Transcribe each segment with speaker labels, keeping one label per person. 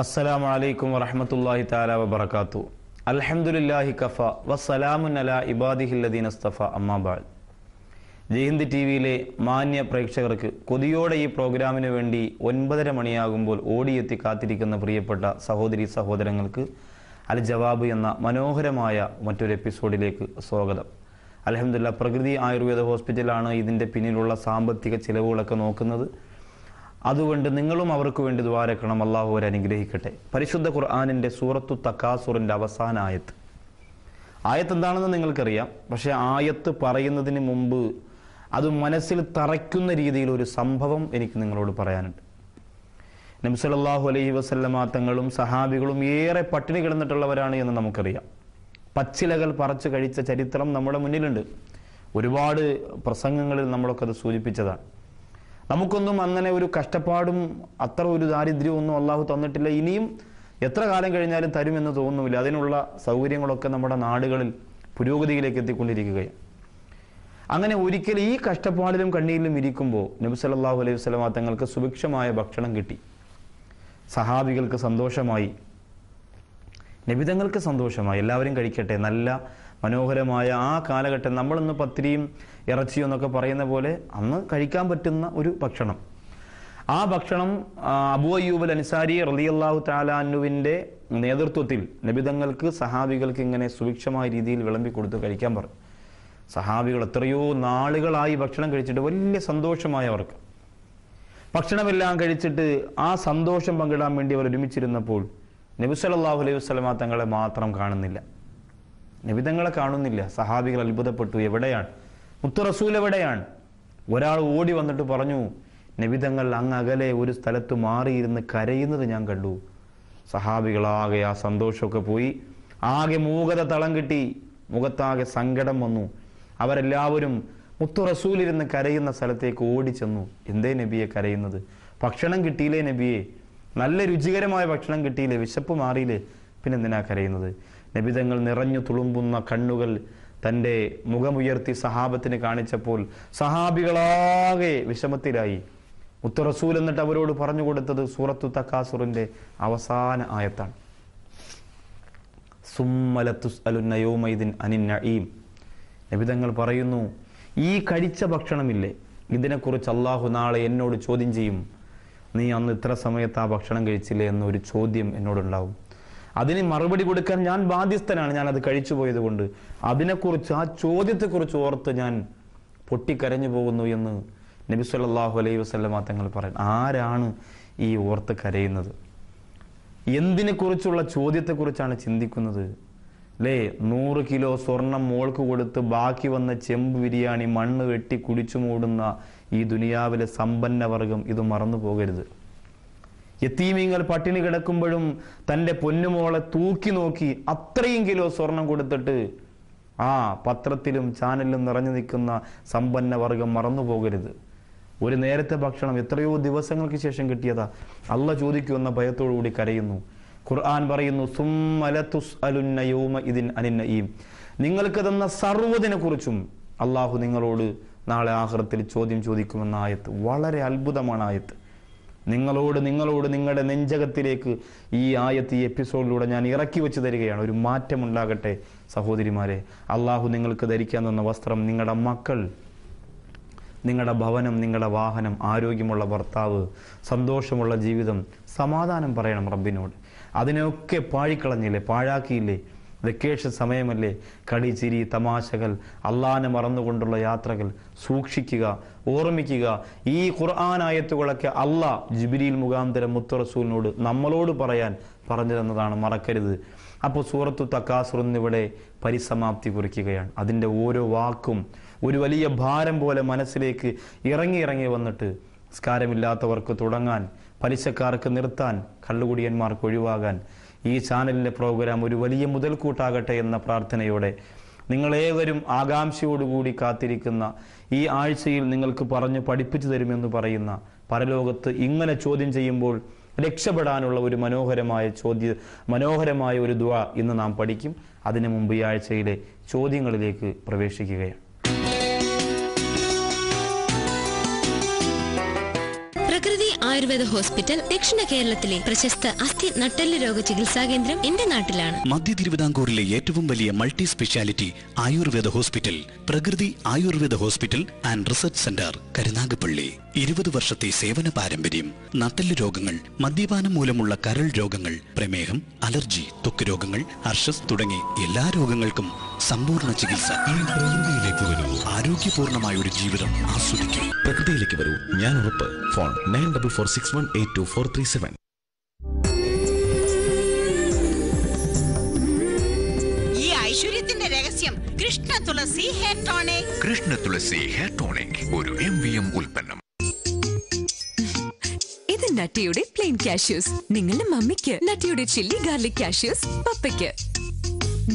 Speaker 1: അസ്സലാമു അലൈക്കും വറഹ്മത്തുള്ളാഹി താല വബർക്കാത്തു അൽഹംദുലില്ലാഹി കഫ വസ്സലാമുൻ അലാ ഇബാദിഹില്ലദീൻ അസ്തഫ അമ്മാബാൽ ജയ്ഹിന്ദ് ടി വിയിലെ മാന്യ പ്രേക്ഷകർക്ക് കൊതിയോടെ ഈ പ്രോഗ്രാമിന് വേണ്ടി ഒൻപതര മണിയാകുമ്പോൾ ഓടിയെത്തി കാത്തിരിക്കുന്ന പ്രിയപ്പെട്ട സഹോദരി സഹോദരങ്ങൾക്ക് അൽ ജവാബ് എന്ന മനോഹരമായ മറ്റൊരു എപ്പിസോഡിലേക്ക് സ്വാഗതം. അലഹമില്ല പ്രകൃതി ആയുർവേദ ഹോസ്പിറ്റലാണ് ഇതിന്റെ പിന്നിലുള്ള സാമ്പത്തിക ചിലവുകളൊക്കെ നോക്കുന്നത്. അതുകൊണ്ട് നിങ്ങളും അവർക്ക് വേണ്ടി ദ്വാരക്കണം അള്ളാഹു അവരെ അനുഗ്രഹിക്കട്ടെ. പരിശുദ്ധ ഖുർആാനിന്റെ സൂറത്തു തക്കാസുറിന്റെ അവസാന ആയത്ത്. ആയത്ത് എന്താണെന്ന് നിങ്ങൾക്കറിയാം. പക്ഷേ ആയത്ത് പറയുന്നതിന് മുമ്പ് അത് മനസ്സിൽ തറയ്ക്കുന്ന രീതിയിൽ ഒരു സംഭവം എനിക്ക് നിങ്ങളോട് പറയാനുണ്ട്. നംസലല്ലാഹു അലൈഹി വസല്ലമ തങ്ങളും സഹാബികളും ഏറെ പട്ടിണി കിടന്നിട്ടുള്ളവരാണ് എന്ന് നമുക്കറിയാം. പച്ചിലകൾ പറിച്ചു കഴിച്ച ചരിത്രം നമ്മുടെ മുന്നിലുണ്ട്. ഒരുപാട് പ്രസംഗങ്ങളിൽ നമ്മളൊക്കെ അത് സൂചിപ്പിച്ചതാണ്. നമുക്കൊന്നും അങ്ങനെ ഒരു കഷ്ടപ്പാടും അത്ര ഒരു ദാരിദ്ര്യവും ഒന്നും അള്ളാഹു തന്നിട്ടില്ല. ഇനിയും എത്ര കാലം കഴിഞ്ഞാലും തരുമെന്ന് തോന്നുന്നില്ല. അതിനുള്ള സൗകര്യങ്ങളൊക്കെ നമ്മുടെ നാടുകളിൽ പുരോഗതിയിലേക്ക് എത്തിക്കൊണ്ടിരിക്കുകയാണ്. അങ്ങനെ ഒരിക്കൽ ഈ കഷ്ടപ്പാടിലും കണ്ണീരിലും ഇരിക്കുമ്പോൾ നബി സല്ലല്ലാഹു അലൈഹി വസല്ലമ തങ്ങൾക്ക് സുഭിക്ഷമായ ഭക്ഷണം കിട്ടി. സഹാബികൾക്ക് സന്തോഷമായി. നബിതങ്ങൾക്ക് സന്തോഷമായി. എല്ലാവരും കഴിക്കട്ടെ. നല്ല മനോഹരമായ ആ കാലഘട്ടം. നമ്മളിന്ന് പത്തിരിയും ഇറച്ചിയും എന്നൊക്കെ പറയുന്ന പോലെ അന്ന് കഴിക്കാൻ പറ്റുന്ന ഒരു ഭക്ഷണം. ആ ഭക്ഷണം അബു അയ്യൂബൽ അൻസാരി റളിയല്ലാഹു താലാനുവിന്റെ നേതൃത്വത്തിൽ നബിതങ്ങൾക്ക് സഹാബികൾക്ക് ഇങ്ങനെ സുഭിക്ഷമായ രീതിയിൽ വിളമ്പി കൊടുത്ത് കഴിക്കാൻ പറഞ്ഞു. സഹാബികൾ എത്രയോ നാളുകളായി ഭക്ഷണം കഴിച്ചിട്ട് വലിയ സന്തോഷമായ അവർക്ക് ഭക്ഷണമെല്ലാം കഴിച്ചിട്ട് ആ സന്തോഷം പങ്കിടാൻ വേണ്ടി അവർ ഒരുമിച്ചിരുന്നപ്പോൾ നബി സല്ലല്ലാഹു അലൈഹി വസ്ലമ തങ്ങളെ മാത്രം കാണുന്നില്ല. നബി തങ്ങളെ കാണുന്നില്ല. സഹാബികൾ അത്ഭുതപ്പെട്ടു. എവിടെയാണ്? മുത്തു റസൂൽ എവിടെയാണ്? ഒരാൾ ഓടി വന്നിട്ട് പറഞ്ഞു നബിതങ്ങൾ അങ്ങ് അകലെ ഒരു സ്ഥലത്ത് മാറിയിരുന്ന് കരയുന്നത് ഞാൻ കണ്ടു. സഹാബികളാകെ ആ സന്തോഷമൊക്കെ പോയി. ആകെ മൂകത തളം കിട്ടി. മുഖത്താകെ സങ്കടം വന്നു. അവരെല്ലാവരും മുത്തു റസൂലിരുന്ന് കരയുന്ന സ്ഥലത്തേക്ക് ഓടിച്ചെന്നു. എന്തേ നബിയെ കരയുന്നത്? ഭക്ഷണം കിട്ടിയില്ലേ നബിയെ? നല്ല രുചികരമായ ഭക്ഷണം കിട്ടിയില്ലേ? വിശപ്പ് മാറിയില്ലേ? പിന്നെന്തിനാ കരയുന്നത്? നബിതങ്ങൾ നിറഞ്ഞു തുളുമ്പുന്ന കണ്ണുകൾ തന്റെ മുഖമുയർത്തി സഹാബത്തിന് കാണിച്ചപ്പോൾ സഹാബികളാകെ വിഷമത്തിലായി. മുത്തറസൂൽ എന്നിട്ട് അവരോട് പറഞ്ഞു കൊടുത്തത് സൂറത്തു തക്കാസുറിന്റെ അവസാന ആയത്താണ്. സുമ്മലത്തുസ് നബിതങ്ങൾ പറയുന്നു ഈ കഴിച്ച ഭക്ഷണമില്ലേ? ഇതിനെക്കുറിച്ച് അള്ളാഹു നാളെ എന്നോട് ചോദ്യം ചെയ്യും. നീ അന്ന് ഇത്ര സമയത്ത് ആ ഭക്ഷണം കഴിച്ചില്ലേ? എന്നൊരു ചോദ്യം എന്നോടുണ്ടാവും. അതിന് മറുപടി കൊടുക്കാൻ ഞാൻ ബാധ്യസ്ഥനാണ്. ഞാൻ അത് കഴിച്ചു പോയത് കൊണ്ട് അതിനെക്കുറിച്ച് ആ ചോദ്യത്തെക്കുറിച്ച് ഓർത്ത് ഞാൻ പൊട്ടിക്കരഞ്ഞു പോകുന്നു എന്ന് നബി സല്ലാഹു അലൈഹി വസല്ലമ തങ്ങൾ പറയുന്നു ആരാണ് ഈ ഓർത്ത് കരയുന്നത്? എന്തിനെക്കുറിച്ചുള്ള ചോദ്യത്തെക്കുറിച്ചാണ് ചിന്തിക്കുന്നത്? അല്ലേ നൂറ് കിലോ സ്വർണം മോൾക്ക് കൊടുത്ത് ബാക്കി വന്ന ചെമ്പ് ബിരിയാണി മണ്ണ് വെട്ടി കുടിച്ചു മൂടുന്ന ഈ ദുനിയാവിലെ സമ്പന്നവർഗം ഇത് മറന്നു പോകരുത് യത്തീമീങ്ങൾ പട്ടിണി കിടക്കുമ്പോഴും തന്റെ പൊന്നുമോളെ തൂക്കി നോക്കി അത്രയും കിലോ സ്വർണം കൊടുത്തിട്ട് ആ പത്രത്തിലും ചാനലിലും നിറഞ്ഞു നിൽക്കുന്ന സമ്പന്ന വർഗം മറന്നു പോകരുത്. ഒരു നേരത്തെ ഭക്ഷണം എത്രയോ ദിവസങ്ങൾക്ക് ശേഷം കിട്ടിയതാ. അല്ല ചോദിക്കുമെന്ന ഭയത്തോടുകൂടി കരയുന്നു. ഖുർആൻ പറയുന്നു സുമ്മലതുസ് അലുന്ന യോമ ഇതിൻ നിങ്ങൾക്ക് തന്ന സർവതിനെക്കുറിച്ചും അള്ളാഹു നിങ്ങളോട് നാളെ ആഹ്റത്തിൽ ചോദ്യം ചോദിക്കുമെന്ന ആയത്ത് വളരെ അത്ഭുതമാണ് ആയത്ത്. നിങ്ങളോട് നിങ്ങളോട് നിങ്ങളുടെ നെഞ്ചകത്തിലേക്ക് ഈ ആയത്ത് ഈ എപ്പിസോഡിലൂടെ ഞാൻ ഇറക്കി വെച്ച് തരികയാണ്. ഒരു മാറ്റമുണ്ടാകട്ടെ സഹോദരിമാരെ. അള്ളാഹു നിങ്ങൾക്ക് ധരിക്കാൻ തന്ന വസ്ത്രം നിങ്ങളുടെ മക്കൾ നിങ്ങളുടെ ഭവനം നിങ്ങളുടെ വാഹനം ആരോഗ്യമുള്ള ഭർത്താവ് സന്തോഷമുള്ള ജീവിതം സമാധാനം പറയണം റബ്ബിനോട്. അതിനെയൊക്കെ പാഴിക്കളഞ്ഞില്ലേ പാഴാക്കിയില്ലേ? വെക്കേഷൻ സമയമല്ലേ? കളി ചിരി തമാശകൾ അള്ളാനെ മറന്നുകൊണ്ടുള്ള യാത്രകൾ. സൂക്ഷിക്കുക ഓർമ്മിക്കുക. ഈ ഖുർആൻ ആയത്തുകളൊക്കെ അള്ളാ ജിബിരിയിൽ മുഖാന്തരം മുത്തറസൂലിനോട് നമ്മളോട് പറയാൻ പറഞ്ഞു തന്നതാണ് മറക്കരുത്. അപ്പോൾ സൂറത്തു തക്കാസുർ എന്നിവിടെ പരിസമാപ്തി കുറിക്കുകയാണ്. അതിന്റെ ഓരോ വാക്കും ഒരു വലിയ ഭാരം പോലെ മനസ്സിലേക്ക് ഇറങ്ങി ഇറങ്ങി വന്നിട്ട് സ്കാരമില്ലാത്തവർക്ക് തുടങ്ങാൻ പലിശക്കാർക്ക് നിർത്താൻ കള്ളുകുടിയന്മാർക്ക് ഒഴിവാകാൻ ഈ ചാനലിന്റെ പ്രോഗ്രാം ഒരു വലിയ മുതൽക്കൂട്ടാകട്ടെ എന്ന പ്രാർത്ഥനയോടെ നിങ്ങളേവരും ആകാംക്ഷയോടുകൂടി കാത്തിരിക്കുന്ന ഈ ആഴ്ചയിൽ നിങ്ങൾക്ക് പറഞ്ഞു പഠിപ്പിച്ചു തരുമെന്ന് പറയുന്ന പരലോകത്ത് ഇങ്ങനെ ചോദ്യം ചെയ്യുമ്പോൾ രക്ഷപ്പെടാനുള്ള ഒരു മനോഹരമായ ചോദ്യ മനോഹരമായ ഒരു ദ്വ ഇന്ന് നാം പഠിക്കും. അതിനു മുമ്പ് ഈ ആഴ്ചയിലെ ചോദ്യങ്ങളിലേക്ക് പ്രവേശിക്കുകയാണ്.
Speaker 2: ആയുർവേദ ഹോസ്പിറ്റൽ ദക്ഷിണ കേരളത്തിലെ പ്രശസ്ത അസ്ഥി നട്ടെല്ല് രോഗ ചികിത്സാ കേന്ദ്രം എന്റെ നാട്ടിലാണ്.
Speaker 3: മധ്യ തിരുവിതാംകൂറിലെ ഏറ്റവും വലിയ multi speciality Ayurveda hospital Prakruthi Ayurveda hospital and research centre Karunagappally. ഇരുപത് വർഷത്തെ സേവന പാരമ്പര്യം നട്ടെല്ല് രോഗങ്ങൾ മദ്യപാനം മൂലമുള്ള കരൾ രോഗങ്ങൾ പ്രമേഹം അലർജി തൊക്ക് രോഗങ്ങൾ അർഷസ് തുടങ്ങി എല്ലാ രോഗങ്ങൾക്കും സമ്പൂർണ ചികിത്സ.
Speaker 4: ഈ പ്രകൃതിയിലേക്ക് വരൂ.
Speaker 3: ആരോഗ്യപൂർണമായ ഒരു ജീവിതം ആസ്വദിക്കും.
Speaker 4: പ്രകൃതിയിലേക്ക് വരൂ. ഞാൻ ഉറപ്പ്. Phone nine double four six one eight two four three seven
Speaker 5: ഈ ഐശ്വര്യത്തിന്റെ രഹസ്യം Krishna Thulasi hair tonic
Speaker 6: Krishna Thulasi hair tonic ഒരു എം വി എം ഉൽപ്പന്നം.
Speaker 7: ഇത് നട്ടിയുടെ പ്ലെയിൻ കാഷ്യൂസ് നിങ്ങളുടെ മമ്മിക്ക് നട്ടിയുടെ ചില്ലി ഗാർലിക് കാഷ്യൂസ് പപ്പയ്ക്ക്.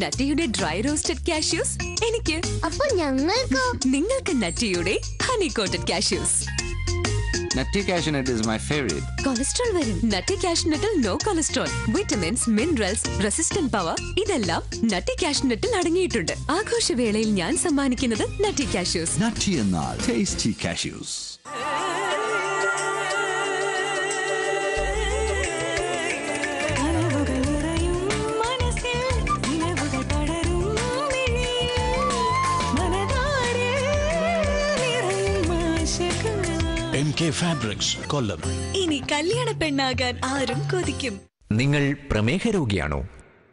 Speaker 7: നട്ടിയുടെ ഡ്രൈ റോസ്റ്റഡ് കാഷ്യൂസ് എനിക്ക്.
Speaker 8: അപ്പൊ ഞങ്ങൾക്ക്?
Speaker 7: നിങ്ങൾക്ക് നട്ടിയുടെ honey coated cashews
Speaker 9: Nutty cashew nut is my favorite.
Speaker 7: Cholesterol വരും Nutty കാഷ്നട്ടിൽ no cholesterol vitamins minerals resistant power ഇതെല്ലാം നട്ടി കാഷ്നട്ടിൽ അടങ്ങിയിട്ടുണ്ട് ആഘോഷവേളയിൽ ഞാൻ സമ്മാനിക്കുന്നത് നട്ടി കാഷ്യൂസ്
Speaker 9: Nutty എന്നാൽ tasty cashews.
Speaker 3: M K fabrics Kollam.
Speaker 7: ഇനി കല്യാണ പെണ്ണാകാൻ ആരും കൊതിക്കും.
Speaker 10: നിങ്ങൾ പ്രമേഹ രോഗിയാണോ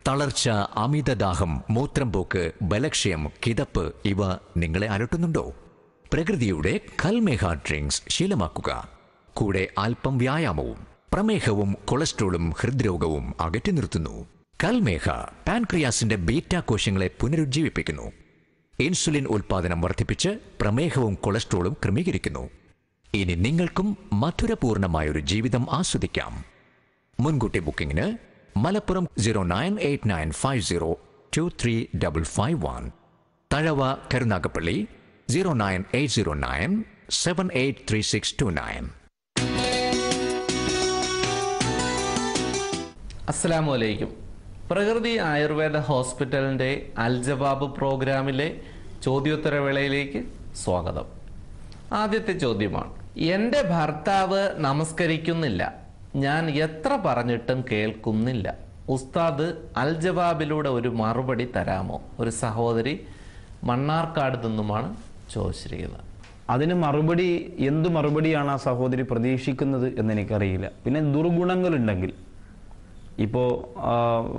Speaker 10: തളർച്ച അമിതദാഹം മൂത്രം പോക്ക് ബലക്ഷയം കിതപ്പ് ഇവ നിങ്ങളെ അലട്ടുന്നുണ്ടോ? പ്രകൃതിയുടെ കൽമേഹ ഡ്രിങ്ക്സ് ശീലമാക്കുക. കൂടെ അല്പം വ്യായാമവും പ്രമേഹവും കൊളസ്ട്രോളും ഹൃദ്രോഗവും അകറ്റി നിർത്തുന്നു. കൽമേഹ പാൻക്രിയാസിന്റെ ബീറ്റ കോശങ്ങളെ പുനരുജ്ജീവിപ്പിക്കുന്നു. ഇൻസുലിൻ ഉൽപാദനം വർദ്ധിപ്പിച്ച് പ്രമേഹവും കൊളസ്ട്രോളും ക്രമീകരിക്കുന്നു. ഇനി നിങ്ങൾക്കും മധുരപൂർണമായൊരു ജീവിതം ആസ്വദിക്കാം. മുൻകൂട്ടി ബുക്കിംഗിന് Malappuram zero nine eight nine five zero two three double five one Thazhava Karunagappally zero nine eight zero nine seven eight three six two nine
Speaker 11: അസ്സലാമു അലൈക്കും പ്രകൃതി ആയുർവേദ ഹോസ്പിറ്റലിന്റെ അൽജവാബ് പ്രോഗ്രാമിലെ ചോദ്യോത്തരവേളയിലേക്ക് സ്വാഗതം. ആദ്യത്തെ ചോദ്യമാണ് എന്റെ ഭർത്താവ് നമസ്കരിക്കുന്നില്ല. ഞാൻ എത്ര പറഞ്ഞിട്ടും കേൾക്കുന്നില്ല. ഉസ്താദ് അൽ ജവാബിലൂടെ ഒരു മറുപടി തരാമോ? ഒരു സഹോദരി മണ്ണാർക്കാട് നിന്നുമാണ് ചോദിച്ചിരിക്കുന്നത്.
Speaker 1: അതിന് മറുപടി എന്ത് മറുപടിയാണ് ആ സഹോദരി പ്രതീക്ഷിക്കുന്നത് എന്ന് എനിക്കറിയില്ല പിന്നെ ദുർഗുണങ്ങളുണ്ടെങ്കിൽ. ഇപ്പോൾ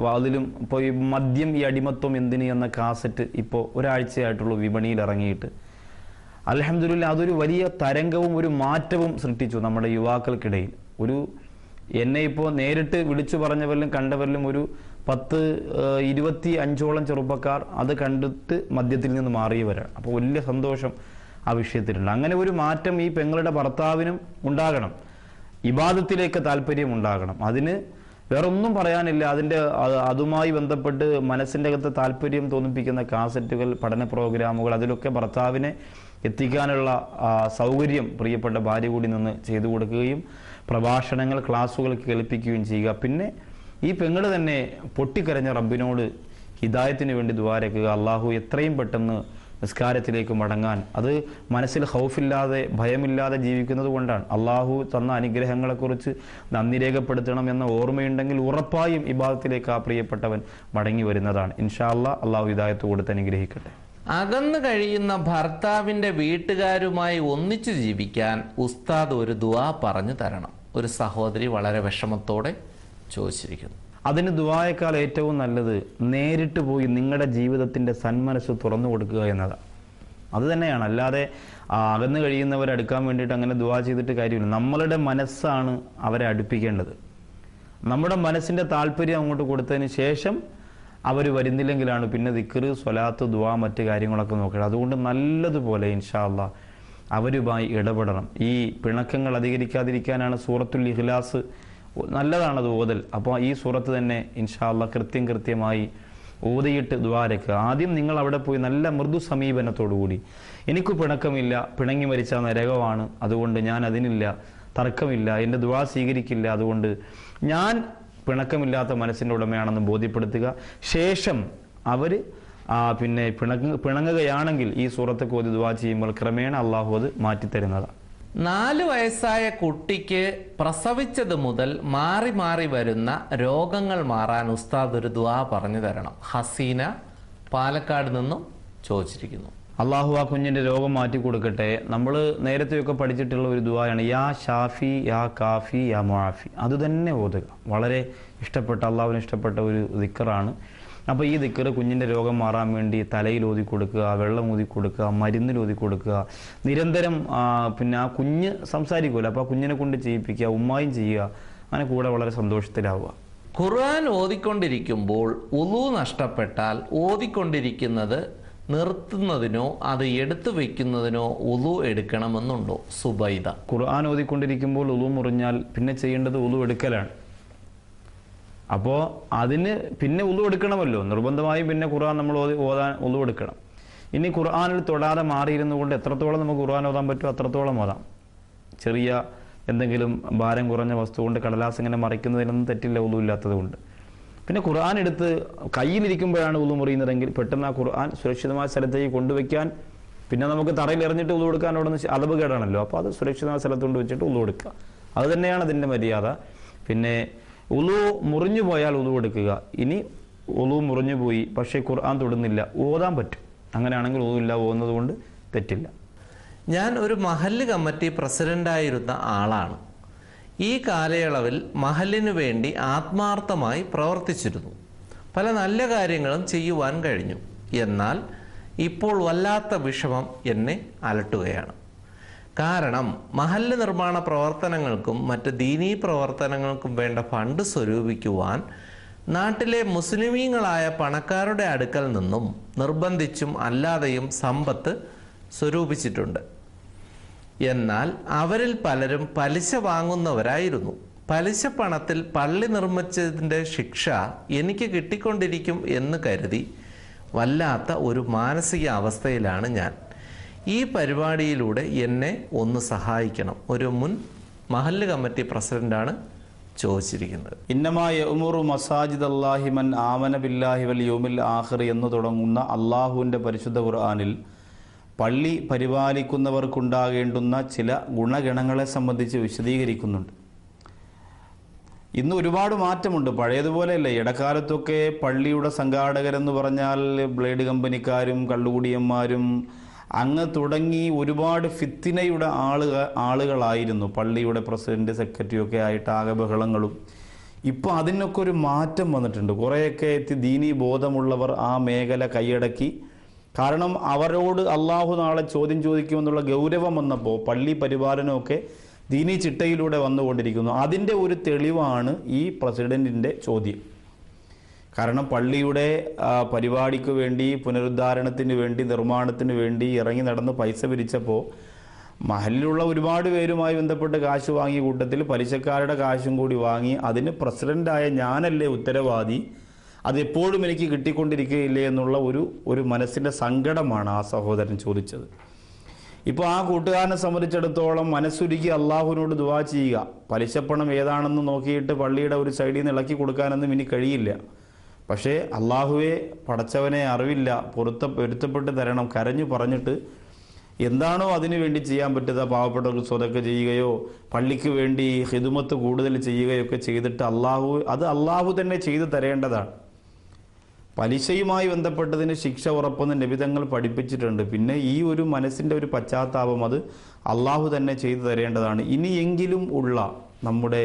Speaker 1: അതിലും ഇപ്പോൾ ഈ മദ്യം ഈ അടിമത്വം എന്തിന് എന്ന കാസറ്റ് ഇപ്പോൾ ഒരാഴ്ചയായിട്ടുള്ള വിപണിയിൽ ഇറങ്ങിയിട്ട് അലഹമില്ല അതൊരു വലിയ തരംഗവും ഒരു മാറ്റവും സൃഷ്ടിച്ചു നമ്മുടെ യുവാക്കൾക്കിടയിൽ. ഒരു എന്നെ ഇപ്പോൾ നേരിട്ട് വിളിച്ചു പറഞ്ഞവരിലും കണ്ടവരിലും ഒരു പത്ത് ഇരുപത്തി അഞ്ചോളം ചെറുപ്പക്കാർ അത് കണ്ടിട്ട് മദ്യത്തിൽ നിന്ന് മാറിയവരാണ്. അപ്പോൾ വലിയ സന്തോഷം ആ വിഷയത്തിലുണ്ട്. അങ്ങനെ ഒരു മാറ്റം ഈ പെങ്ങളുടെ ഭർത്താവിനും ഉണ്ടാകണം. ഇബാദത്തിലേക്ക് താല്പര്യം ഉണ്ടാകണം. അതിന് വേറൊന്നും പറയാനില്ല. അതിന്റെ അതുമായി ബന്ധപ്പെട്ട് മനസ്സിന്റെ അകത്ത് താല്പര്യം തോന്നിപ്പിക്കുന്ന കാസറ്റുകൾ പഠന പ്രോഗ്രാമുകൾ അതിലൊക്കെ ഭർത്താവിനെ എത്തിക്കാനുള്ള സൗകര്യം പ്രിയപ്പെട്ട ഭാര്യ കൂടി നിന്ന് ചെയ്തു കൊടുക്കുകയും പ്രഭാഷണങ്ങൾ ക്ലാസ്സുകൾ കേൾപ്പിക്കുകയും ചെയ്യുക. പിന്നെ ഈ പെങ്ങൾ തന്നെ പൊട്ടിക്കരഞ്ഞ റബ്ബിനോട് ഹിദായത്തിന് വേണ്ടി ദ്വാരക്കുക അള്ളാഹു എത്രയും പെട്ടെന്ന് നിസ്കാരത്തിലേക്ക് മടങ്ങാൻ. അത് മനസ്സിൽ ഹൗഫില്ലാതെ ഭയമില്ലാതെ ജീവിക്കുന്നത് കൊണ്ടാണ്. അള്ളാഹു തന്ന അനുഗ്രഹങ്ങളെക്കുറിച്ച് നന്ദി രേഖപ്പെടുത്തണം എന്ന ഓർമ്മയുണ്ടെങ്കിൽ ഉറപ്പായും ഇബാദത്തിലേക്ക് ആ പ്രിയപ്പെട്ടവൻ മടങ്ങി വരുന്നതാണ്. ഇൻഷാ അള്ളാഹു ഹിദായത്ത് കൊടുത്ത് അനുഗ്രഹിക്കട്ടെ.
Speaker 11: അകന്നു കഴിയുന്ന ഭർത്താവിന്റെ വീട്ടുകാരുമായി ഒന്നിച്ചു ജീവിക്കാൻ ഉസ്താദ് ഒരു ദുവാ പറഞ്ഞു തരണം. ഒരു സഹോദരി വളരെ വിഷമത്തോടെ ചോദിച്ചിരിക്കുന്നു.
Speaker 1: അതിന് ദുവായേക്കാൾ ഏറ്റവും നല്ലത് നേരിട്ട് പോയി നിങ്ങളുടെ ജീവിതത്തിന്റെ സന്മനസ് തുറന്നു കൊടുക്കുക എന്നതാണ്. അത് തന്നെയാണ്. അല്ലാതെ അകന്നു കഴിയുന്നവരെ അടുക്കാൻ വേണ്ടിയിട്ട് അങ്ങനെ ദുവാ ചെയ്തിട്ട് കാര്യമില്ല. നമ്മളുടെ മനസ്സാണ് അവരെ അടുപ്പിക്കേണ്ടത്. നമ്മുടെ മനസ്സിന്റെ താല്പര്യം അങ്ങോട്ട് കൊടുത്തതിന് ശേഷം അവർ വരുന്നില്ലെങ്കിലാണ് പിന്നെ ദിക്കറ് സ്വലാത്ത് ദുവാ മറ്റ് കാര്യങ്ങളൊക്കെ നോക്കണം അതുകൊണ്ട് നല്ലതുപോലെ ഇൻഷാല്ല അവരുമായി ഇടപെടണം. ഈ പിണക്കങ്ങൾ അധികരിക്കാതിരിക്കാനാണ് സൂറത്തുൽ ഇഖ്ലാസ് നല്ലതാണത് ഓതൽ. അപ്പോൾ ഈ സൂറത്ത് തന്നെ ഇൻഷാല്ല കൃത്യം കൃത്യമായി ഓതിയിട്ട് ദ്വാരക്ക് ആദ്യം നിങ്ങൾ അവിടെ പോയി നല്ല മൃദു സമീപനത്തോടു കൂടി. എനിക്ക് പിണക്കമില്ല പിണങ്ങി മരിച്ച നരകമാണ്. അതുകൊണ്ട് ഞാൻ അതിനില്ല തർക്കമില്ല എന്റെ ദ്വാ സ്വീകരിക്കില്ല. അതുകൊണ്ട് ഞാൻ പിണക്കമില്ലാത്ത മനസ്സിന്റെ ഉടമയാണെന്ന് ബോധ്യപ്പെടുത്തുക. ശേഷം അവർ പിന്നെ പിണങ്ങ പിണങ്ങുകയാണെങ്കിൽ ഈ സൂറത്തെ കോതി ദുവാ ചെയ്യുമ്പോൾ ക്രമേണ അള്ളാഹു അത് മാറ്റിത്തരുന്നതാണ്
Speaker 11: നാല് വയസ്സായ കുട്ടിക്ക് പ്രസവിച്ചത് മുതൽ മാറി മാറി വരുന്ന രോഗങ്ങൾ മാറാൻ ഉസ്താദ് ഒരു ദ്വാ പറഞ്ഞു തരണം. ഹസീന പാലക്കാട് നിന്നും ചോദിച്ചിരിക്കുന്നു.
Speaker 1: അള്ളാഹു ആ കുഞ്ഞിന്റെ രോഗം മാറ്റി കൊടുക്കട്ടെ. നമ്മൾ നേരത്തെയൊക്കെ പഠിച്ചിട്ടുള്ള ഒരു ദുആയാണ് യാ ഷാഫി യാ കാഫി യാ മുആഫി. അതുതന്നെ ഓതുക. വളരെ ഇഷ്ടപ്പെട്ട അള്ളാഹുവിന് ഇഷ്ടപ്പെട്ട ഒരു ദിക്കറാണ്. അപ്പോൾ ഈ ദിക്കറ് കുഞ്ഞിന്റെ രോഗം മാറാൻ വേണ്ടി തലയിൽ ഓതി കൊടുക്കുക വെള്ളം ഊതി കൊടുക്കുക മരുന്നിൽ ഓതി കൊടുക്കുക. നിരന്തരം പിന്നെ ആ കുഞ്ഞ് സംസാരിക്കുമല്ലോ അപ്പോൾ ആ കുഞ്ഞിനെ കൊണ്ട് ചെയ്യിപ്പിക്കുക ഉമ്മായും ചെയ്യുക. അങ്ങനെ കൂടെ വളരെ സന്തോഷത്തിലാവുക.
Speaker 11: ഖുർആൻ ഓതിക്കൊണ്ടിരിക്കുമ്പോൾ ഉളു നഷ്ടപ്പെട്ടാൽ ഓതിക്കൊണ്ടിരിക്കുന്നത് നിർത്തുന്നതിനോ അത് എടുത്തു വെക്കുന്നതിനോ ഉളു എടുക്കണമെന്നുണ്ടോ? സുബൈദ.
Speaker 1: ഖുർആൻ ഓതിക്കൊണ്ടിരിക്കുമ്പോൾ ഉളു മുറിഞ്ഞാൽ പിന്നെ ചെയ്യേണ്ടത് ഉളു എടുക്കലാണ്. അപ്പോൾ അതിന് പിന്നെ ഉളു എടുക്കണമല്ലോ. നിർബന്ധമായും പിന്നെ ഖുർആൻ നമ്മൾ ഓതി ഓതാൻ ഉളു എടുക്കണം. ഇനി ഖുർആാനിൽ തൊടാതെ മാറിയിരുന്നു കൊണ്ട് എത്രത്തോളം നമുക്ക് ഖുർആൻ ഓതാൻ പറ്റുമോ അത്രത്തോളം ഓതാം. ചെറിയ എന്തെങ്കിലും ഭാരം കുറഞ്ഞ വസ്തു കൊണ്ട് കടലാസ് ഇങ്ങനെ മറിക്കുന്നതിനൊന്നും തെറ്റില്ല ഉളു ഇല്ലാത്തത് കൊണ്ട്. പിന്നെ ഖുർആൻ എടുത്ത് കയ്യിലിരിക്കുമ്പോഴാണ് ഉളു മുറിയുന്നതെങ്കിൽ പെട്ടെന്ന് ആ ഖുർആൻ സുരക്ഷിതമായ സ്ഥലത്തേക്ക് കൊണ്ടുവയ്ക്കാൻ പിന്നെ നമുക്ക് തറയിൽ എറിഞ്ഞിട്ട് ഉളു കൊടുക്കാൻ അവിടെ നിന്ന് അളവ് കേടാണല്ലോ. അപ്പോൾ അത് സുരക്ഷിതമായ സ്ഥലത്ത് വെച്ചിട്ട് ഉളു കൊടുക്കുക. അത് തന്നെയാണ് അതിന്റെ മര്യാദ. പിന്നെ ഉളു മുറിഞ്ഞു പോയാൽ ഉളു കൊടുക്കുക. ഇനി ഉളു മുറിഞ്ഞു പോയി പക്ഷേ ഖുർആൻ തൊടുന്നില്ല. ഓതാൻ പറ്റും. അങ്ങനെയാണെങ്കിൽ ഉളു ഇല്ല കൊണ്ട് തെറ്റില്ല.
Speaker 11: ഞാൻ ഒരു മഹല്ല് കമ്മിറ്റി പ്രസിഡന്റായിരുന്ന ആളാണ്. ഈ കാലയളവിൽ മഹലിനു വേണ്ടി ആത്മാർത്ഥമായി പ്രവർത്തിച്ചിരുന്നു. പല നല്ല കാര്യങ്ങളും ചെയ്യുവാൻ കഴിഞ്ഞു. എന്നാൽ ഇപ്പോൾ വല്ലാത്ത വിഷമം എന്നെ അലട്ടുകയാണ്. കാരണം മഹല്ല് നിർമ്മാണ പ്രവർത്തനങ്ങൾക്കും മറ്റ് ദീനീ പ്രവർത്തനങ്ങൾക്കും വേണ്ട ഫണ്ട് സ്വരൂപിക്കുവാൻ നാട്ടിലെ മുസ്ലിമീങ്ങളായ പണക്കാരുടെ അടുക്കൽ നിന്നും നിർബന്ധിച്ചും അല്ലാതെയും സമ്പത്ത് സ്വരൂപിച്ചിട്ടുണ്ട്. എന്നാൽ അവരിൽ പലരും പലിശ വാങ്ങുന്നവരായിരുന്നു. പലിശ പണത്തിൽ പള്ളി നിർമ്മിച്ചതിന്റെ ശിക്ഷ എനിക്ക് കിട്ടിക്കൊണ്ടിരിക്കും എന്ന് കരുതി വല്ലാത്ത ഒരു മാനസിക അവസ്ഥയിലാണ് ഞാൻ. ഈ പരിപാടിയിലൂടെ എന്നെ ഒന്ന് സഹായിക്കണം. ഒരു മുൻ മഹല്ല് കമ്മിറ്റി പ്രസിഡന്റാണ് ചോദിച്ചിരിക്കുന്നത്.
Speaker 1: ഇന്നമായ ഉമുറു മസാജിദ് അള്ളാഹിമൻ ആമന ബില്ലാഹി വൽ യോമിൽ ആഖിർ എന്ന് തുടങ്ങുന്ന അള്ളാഹുവിന്റെ പരിശുദ്ധ ഖുർആനിൽ പള്ളി പരിപാലിക്കുന്നവർക്കുണ്ടാകേണ്ടുന്ന ചില ഗുണഗണങ്ങളെ സംബന്ധിച്ച് വിശദീകരിക്കുന്നുണ്ട്. ഇന്ന് ഒരുപാട് മാറ്റമുണ്ട്. പഴയതുപോലെയല്ല ഇടക്കാലത്തൊക്കെ പള്ളിയുടെ സംഘാടകരെന്ന് പറഞ്ഞാൽ ബ്ലേഡ് കമ്പനിക്കാരും കള്ളുകുടിയന്മാരും അങ്ങ് തുടങ്ങി ഒരുപാട് ഫിത്തിനയുടെ ആളുക ആളുകളായിരുന്നു. പള്ളിയുടെ പ്രസിഡന്റ് സെക്രട്ടറി ഒക്കെ ആയിട്ട് ആകെ ബഹളങ്ങളും. ഇപ്പോൾ അതിനൊക്കെ ഒരു മാറ്റം വന്നിട്ടുണ്ട്. കുറേയൊക്കെ എത്തി ദീനീ ബോധമുള്ളവർ ആ മേഖല കൈയടക്കി കാരണം അവരോട് അള്ളാഹു നാളെ ചോദ്യം ചോദിക്കുമെന്നുള്ള ഗൗരവം വന്നപ്പോൾ പള്ളി പരിപാലനമൊക്കെ ദീനി ചിട്ടയിലൂടെ വന്നുകൊണ്ടിരിക്കുന്നു. അതിന്റെ ഒരു തെളിവാണ് ഈ പ്രസിഡന്റിന്റെ ചോദ്യം. കാരണം പള്ളിയുടെ പരിപാടിക്ക് വേണ്ടി പുനരുദ്ധാരണത്തിന് വേണ്ടി നിർമ്മാണത്തിന് വേണ്ടി ഇറങ്ങി നടന്ന് പൈസ പിരിച്ചപ്പോൾ മഹലിലുള്ള ഒരുപാട് പേരുമായി ബന്ധപ്പെട്ട് കാശ് വാങ്ങിയ കൂട്ടത്തിൽ പലിശക്കാരുടെ കാശും കൂടി വാങ്ങി അതിന് പ്രസിഡന്റായ ഞാനല്ലേ ഉത്തരവാദി? അത് എപ്പോഴും എനിക്ക് കിട്ടിക്കൊണ്ടിരിക്കുകയില്ലേ എന്നുള്ള ഒരു ഒരു മനസ്സിന്റെ സങ്കടമാണ് ആ സഹോദരൻ ചോദിച്ചത്. ഇപ്പോൾ ആ കൂട്ടുകാരനെ സംബന്ധിച്ചിടത്തോളം മനസ്സുരുക്കി അള്ളാഹുവിനോട് ദുവാ ചെയ്യുക. പലിശപ്പണം ഏതാണെന്ന് നോക്കിയിട്ട് പള്ളിയുടെ ഒരു സൈഡിൽ നിന്ന് ഇളക്കി കൊടുക്കാനൊന്നും ഇനി കഴിയില്ല. പക്ഷേ അള്ളാഹുവെ പടച്ചവനെ അറിവില്ല പൊരുത്ത പൊരുത്തപ്പെട്ട് തരണം കരഞ്ഞു പറഞ്ഞിട്ട് എന്താണോ അതിനു വേണ്ടി ചെയ്യാൻ പറ്റുക പാവപ്പെട്ടവർക്ക് സ്വതൊക്കെ ചെയ്യുകയോ പള്ളിക്ക് വേണ്ടി ഹിതുമത്ത് കൂടുതൽ ചെയ്യുകയോ ഒക്കെ ചെയ്തിട്ട് അള്ളാഹു അത് അള്ളാഹു തന്നെ ചെയ്തു തരേണ്ടതാണ്. പലിശയുമായി ബന്ധപ്പെട്ടതിന് ശിക്ഷ ഉറപ്പെന്ന് നിബിതങ്ങൾ പഠിപ്പിച്ചിട്ടുണ്ട്. പിന്നെ ഈ ഒരു മനസ്സിന്റെ ഒരു പശ്ചാത്താപം അത് അള്ളാഹു തന്നെ ചെയ്തു തരേണ്ടതാണ്. ഇനിയെങ്കിലും ഉള്ള നമ്മുടെ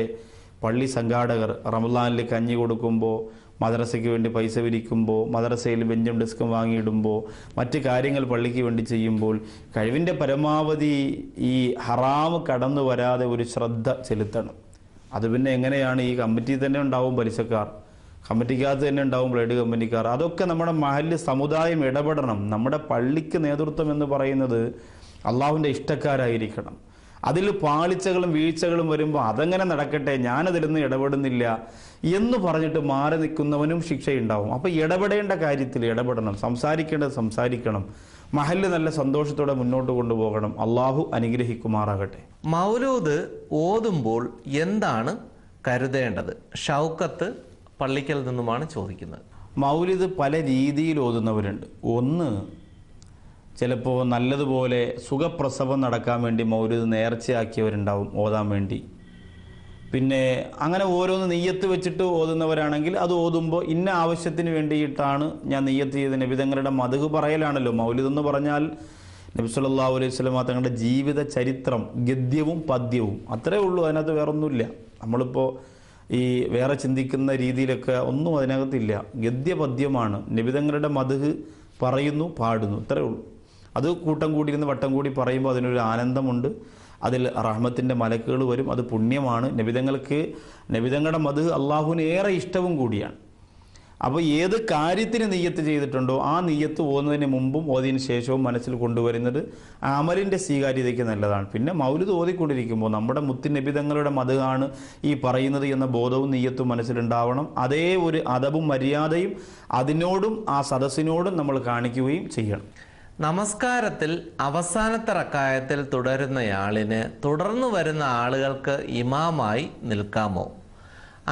Speaker 1: പള്ളി സംഘാടകർ റമദാനിൽ കഞ്ഞി കൊടുക്കുമ്പോൾ മദ്രസയ്ക്ക് വേണ്ടി പൈസ വിരിക്കുമ്പോൾ മദ്രസയിൽ ബെഞ്ചും ഡെസ്കും വാങ്ങിയിടുമ്പോൾ മറ്റ് കാര്യങ്ങൾ പള്ളിക്ക് വേണ്ടി ചെയ്യുമ്പോൾ കഴിവിന്റെ പരമാവധി ഈ ഹറാമ് കടന്നു വരാതെ ഒരു ശ്രദ്ധ ചെലുത്തണം. അത് പിന്നെ എങ്ങനെയാണ് ഈ കമ്മിറ്റി തന്നെ ഉണ്ടാവും പലിശക്കാർ. കമ്മിറ്റിക്കകത്ത് തന്നെ ഉണ്ടാവും ബ്ലഡ് കമ്പനിക്കാർ അതൊക്കെ നമ്മുടെ മഹല്ല് സമുദായം ഇടപെടണം. നമ്മുടെ പള്ളിക്ക് നേതൃത്വം എന്ന് പറയുന്നത് അള്ളാഹുവിന്റെ ഇഷ്ടക്കാരായിരിക്കണം. അതിൽ പാളിച്ചകളും വീഴ്ചകളും വരുമ്പോൾ അതങ്ങനെ നടക്കട്ടെ ഞാനതിലൊന്നും ഇടപെടുന്നില്ല എന്ന് പറഞ്ഞിട്ട് മാറി നിൽക്കുന്നവനും ശിക്ഷയുണ്ടാവും. അപ്പോൾ ഇടപെടേണ്ട കാര്യത്തിൽ ഇടപെടണം. സംസാരിക്കേണ്ടത് സംസാരിക്കണം. മഹല്ല് നല്ല സന്തോഷത്തോടെ മുന്നോട്ട് കൊണ്ടുപോകണം. അള്ളാഹു അനുഗ്രഹിക്കുമാറാകട്ടെ.
Speaker 11: മൗലൂദ് ഓതുമ്പോൾ എന്താണ് കരുതേണ്ടത്? ഷൗക്കത്ത് പള്ളിക്കൽ നിന്നുമാണ് ചോദിക്കുന്നത്.
Speaker 1: മൗലിദ് പല രീതിയിൽ ഓതുന്നവരുണ്ട്. ഒന്ന് ചിലപ്പോൾ നല്ലതുപോലെ സുഖപ്രസവം നടക്കാൻ വേണ്ടി മൗലിത് നേർച്ചയാക്കിയവരുണ്ടാവും ഓതാൻ വേണ്ടി. പിന്നെ അങ്ങനെ ഓരോന്ന് നെയ്യത്ത് വെച്ചിട്ട് ഓതുന്നവരാണെങ്കിൽ അത് ഓതുമ്പോൾ ഇന്ന ആവശ്യത്തിന് വേണ്ടിയിട്ടാണ് ഞാൻ നെയ്യത്ത് ചെയ്ത നബിതങ്ങളുടെ മതക് പറയലാണല്ലോ. മൗലിദ് എന്ന് പറഞ്ഞാൽ നബി സല്ലല്ലാഹു അലൈഹി സ്വലം തങ്ങളുടെ ജീവിത ചരിത്രം ഗദ്യവും പദ്യവും. അത്രേ ഉള്ളൂ. അതിനകത്ത് വേറൊന്നുമില്ല. നമ്മളിപ്പോൾ ഈ വേറെ ചിന്തിക്കുന്ന രീതിയിലൊക്കെ ഒന്നും അതിനകത്തില്ല. ഗദ്യപദ്യമാണ്. നിബിതങ്ങളുടെ മധുഹ് പറയുന്നു പാടുന്നു. ഇത്രയേ ഉള്ളൂ. അത് കൂട്ടം കൂടിയിരുന്ന് വട്ടം കൂടി പറയുമ്പോൾ അതിനൊരു ആനന്ദമുണ്ട്. അതിൽ റഹ്മത്തിന്റെ മലക്കുകൾ വരും. അത് പുണ്യമാണ്. നബിതങ്ങൾക്ക് നബിതങ്ങളുടെ മത് അള്ളാഹുവിന് ഏറെ ഇഷ്ടവും കൂടിയാണ്. അപ്പോൾ ഏത് കാര്യത്തിന് നെയ്യത്ത് ചെയ്തിട്ടുണ്ടോ ആ നെയ്യത്ത് പോകുന്നതിന് മുമ്പും ഓതിന് ശേഷവും മനസ്സിൽ കൊണ്ടുവരുന്നത് അമലിന്റെ സ്വീകാര്യതയ്ക്ക് നല്ലതാണ്. പിന്നെ മൗലിത് ഓതിക്കൊണ്ടിരിക്കുമ്പോൾ നമ്മുടെ മുത്തുനബിതങ്ങളുടെ മതമാണ് ഈ പറയുന്നത് എന്ന ബോധവും നെയ്യത്തും മനസ്സിലുണ്ടാവണം. അതേ ഒരു അതവും മര്യാദയും അതിനോടും ആ സദസ്സിനോടും നമ്മൾ കാണിക്കുകയും ചെയ്യണം.
Speaker 11: നമസ്കാരത്തിൽ അവസാനത്തെ റക്കായത്തിൽ തുടരുന്നയാളിന് തുടർന്നു വരുന്ന ആളുകൾക്ക് ഇമാമായി നിൽക്കാമോ?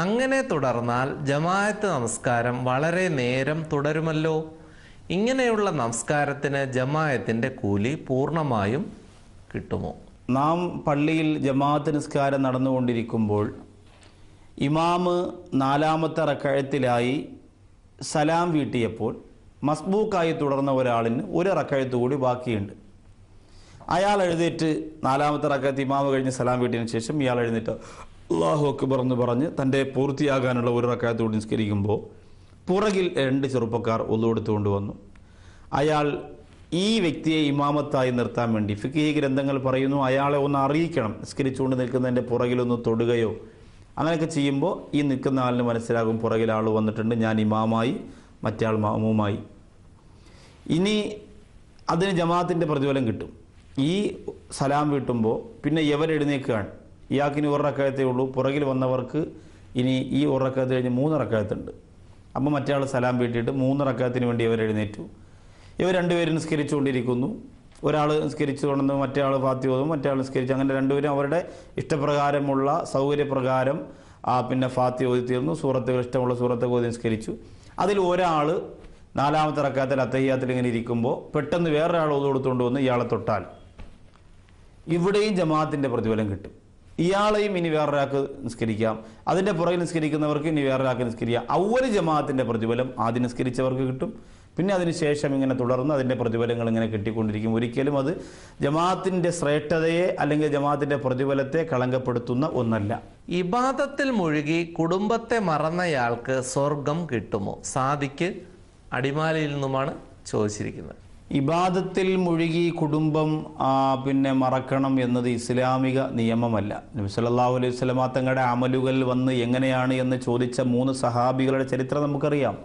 Speaker 11: അങ്ങനെ തുടർന്നാൽ ജമാഅത്ത് നമസ്കാരം വളരെ നേരം തുടരുമല്ലോ. ഇങ്ങനെയുള്ള നമസ്കാരത്തിന് ജമാഅത്തിന്റെ കൂലി പൂർണമായും കിട്ടുമോ?
Speaker 1: നാം പള്ളിയിൽ ജമാഅത്ത് നിസ്കാരം നടന്നുകൊണ്ടിരിക്കുമ്പോൾ ഇമാമ് നാലാമത്തെ റക്കഴത്തിലായി സലാം വീട്ടിയപ്പോൾ മസ്ബൂക്കായി തുടർന്ന ഒരാളിന് ഒരു റക്കഴത്ത് കൂടി ബാക്കിയുണ്ട്. അയാൾ എഴുന്നേറ്റ് നാലാമത്തെ റക്കത്ത് ഇമാമ് കഴിഞ്ഞ് സലാം വീട്ടിയതിന് ശേഷം ഇയാൾ എഴുന്നേറ്റ്. അള്ളാഹു അക്ബർ എന്ന് പറഞ്ഞ് തന്റെ പൂർത്തിയാകാനുള്ള ഒരു റക്കായത്തോട് കൂടി നിസ്കരിക്കുമ്പോൾ പുറകിൽ രണ്ട് ചെറുപ്പക്കാർ ഒന്നുകൊടുത്തുകൊണ്ട് വന്നു. അയാൾ ഈ വ്യക്തിയെ ഇമാമത്തായി നിർത്താൻ വേണ്ടി ഫിക്കി ഗ്രന്ഥങ്ങൾ പറയുന്നു അയാളെ ഒന്ന് അറിയിക്കണം നിസ്കരിച്ചുകൊണ്ട് നിൽക്കുന്നതിന്റെ പുറകിലൊന്ന് തൊടുകയോ. അങ്ങനെയൊക്കെ ചെയ്യുമ്പോൾ ഈ നിൽക്കുന്ന ആളിന് മനസ്സിലാകും പുറകിൽ ആൾ വന്നിട്ടുണ്ട് ഞാൻ ഇമാമായി മറ്റേ ആൾ മാമുമായി. ഇനി അതിന് ജമാഅത്തിന്റെ പ്രതിഫലം കിട്ടും. ഈ സലാം വീട്ടുമ്പോൾ പിന്നെ എവരെഴുന്നേക്കുകയാണ് ഇയാൾക്കിനി ഒരു റക്കായത്തേ ഉള്ളൂ. പുറകിൽ വന്നവർക്ക് ഇനി ഈ ഒരു റക്കായത്ത് കഴിഞ്ഞ് മൂന്ന് റക്കായത്തുണ്ട് അപ്പോൾ മറ്റേ ആൾ സലാം വീട്ടിയിട്ട് മൂന്ന് റക്കായത്തിന് വേണ്ടി ഇവർ എഴുന്നേറ്റു. ഇവർ രണ്ടുപേരും നിസ്കരിച്ചുകൊണ്ടിരിക്കുന്നു. ഒരാൾ നിസ്കരിച്ചു കൊണ്ടെന്ന് മറ്റേ ആൾ ഫാത്തി ഓതും മറ്റേ ആൾ നിസ്കരിച്ചു. അങ്ങനെ രണ്ടുപേരും അവരുടെ ഇഷ്ടപ്രകാരമുള്ള സൗകര്യപ്രകാരം ആ പിന്നെ ഫാത്തി ഓതി തീർന്നു. സൂറത്തുകൾ ഇഷ്ടമുള്ള സൂറത്തെ ഓതി നിസ്കരിച്ചു. അതിൽ ഒരാൾ നാലാമത്തെ റക്കാത്തിൽ അത്തഹിയാത്തിൽ ഇങ്ങനെ ഇരിക്കുമ്പോൾ പെട്ടെന്ന് വേറൊരാൾ ഓതുകൊടുത്തുകൊണ്ട് വന്ന് ഇയാളെ തൊട്ടാൽ. ഇവിടെയും ജമാഅത്തിന്റെ പ്രതിഫലം കിട്ടും. ഇയാളെയും ഇനി വേറൊരാൾക്ക് നിസ്കരിക്കാം. അതിന്റെ പുറകിൽ നിസ്കരിക്കുന്നവർക്ക് ഇനി വേറൊരാൾക്ക് നിസ്കരിക്കാം. അവർ ജമാഅത്തിന്റെ പ്രതിഫലം ആദ്യം നിസ്കരിച്ചവർക്ക് കിട്ടും. പിന്നെ അതിനുശേഷം ഇങ്ങനെ തുടർന്ന് അതിന്റെ പ്രതിഫലങ്ങൾ ഇങ്ങനെ കിട്ടിക്കൊണ്ടിരിക്കും. ഒരിക്കലും അത് ജമാഅത്തിന്റെ ശ്രേഷ്ഠതയെ അല്ലെങ്കിൽ ജമാഅത്തിന്റെ പ്രതിഫലത്തെ കളങ്കപ്പെടുത്തുന്ന ഒന്നല്ല.
Speaker 11: ഇബാദത്തിൽ മുഴുകി കുടുംബത്തെ മറന്നയാൾക്ക് സ്വർഗം കിട്ടുമോ? സാദിക്ക് അടിമാലിയിൽ നിന്നുമാണ് ചോദിച്ചിരിക്കുന്നത്.
Speaker 1: ഇബാദത്തിൽ മുഴുകി കുടുംബം പിന്നെ മറക്കണം എന്നത് ഇസ്ലാമിക നിയമമല്ല. നബി സല്ലല്ലാഹു അലൈഹി വസല്ലമ തങ്ങളുടെ അമലുകൾ വന്ന് എങ്ങനെയാണ് എന്ന് ചോദിച്ച മൂന്ന് സഹാബികളുടെ ചരിത്രം നമുക്കറിയാം.